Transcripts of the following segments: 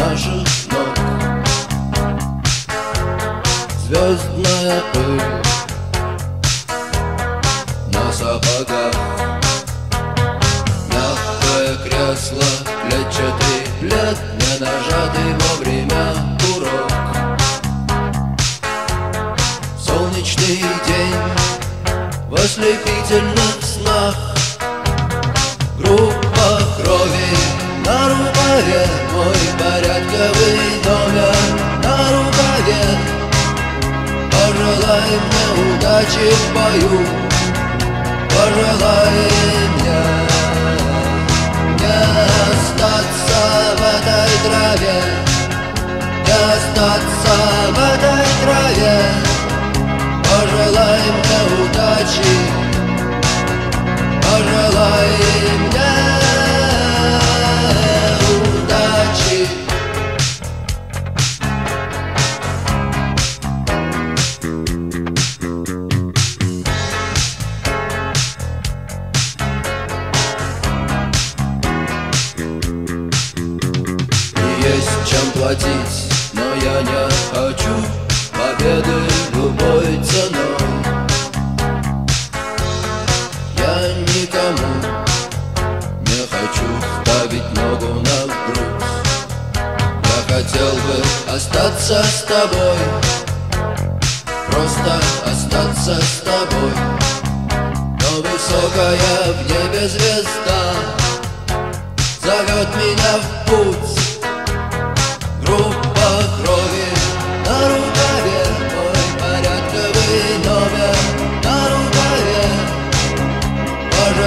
наших ног Звездная пыль на сапогах. Мягкое кресло, клетчатый плед Не нажатый вовремя урок. Солнечный день в ослепительных снах. На рукаве Мой порядковый номер на рукаве Пожелай мне удачи в бою Пожелай мне Не остаться в этой траве Не остаться чем платить, но я не хочу победы любой ценой. Я никому не хочу ставить ногу на грудь. Я хотел бы остаться с тобой, просто остаться с тобой. Но высокая в небе звезда зовет меня в путь.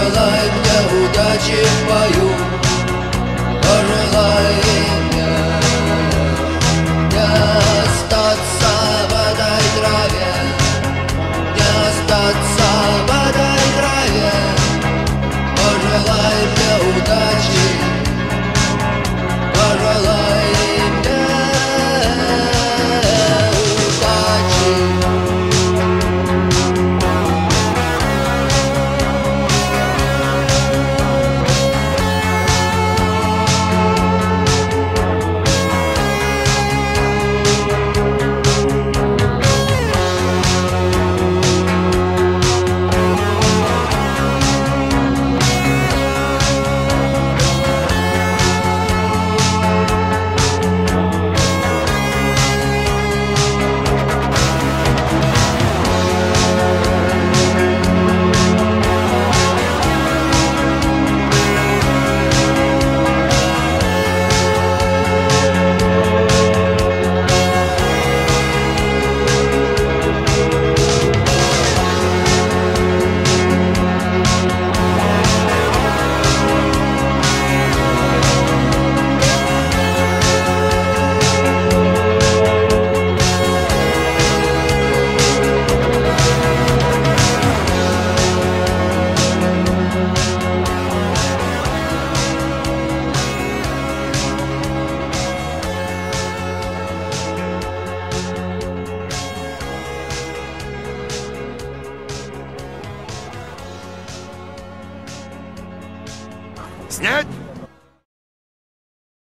Пожелай мне удачи в бою Снять!